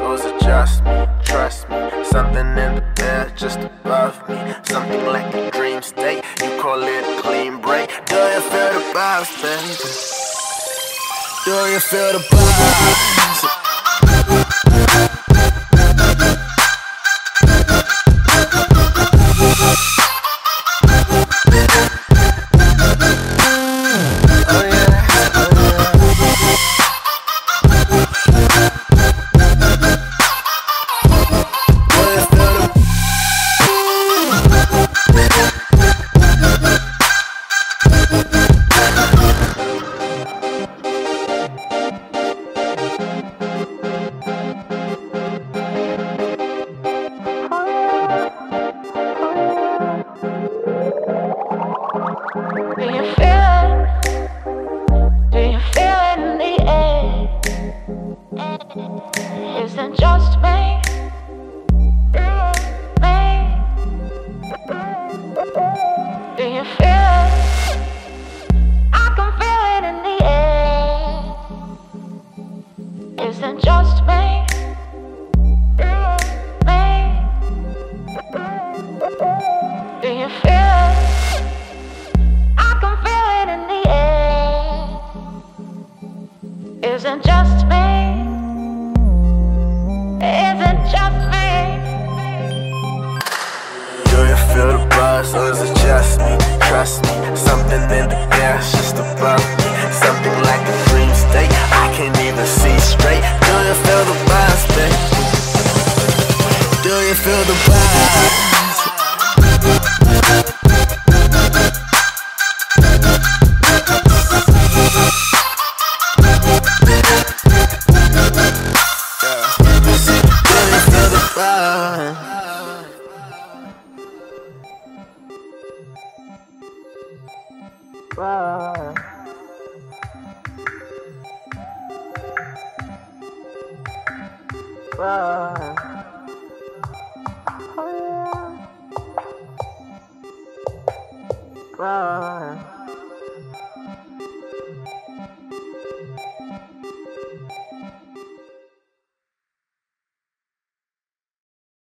muscles adjust me, trust me. Something in the air just above me, something like a dream state. You call it a clean break. Do you feel the vibes, baby? Do you feel the vibes? Do you feel it? Do you feel it in the air? Is it just it just me? Is it just me? Do you feel the buzz or is it just me? Trust me, something in the air is just above me. Something like a dream state, I can't even see straight. Do you feel the buzz, babe? Do you feel the buzz? Buzz? Bye. Bye. Oh yeah. Bye.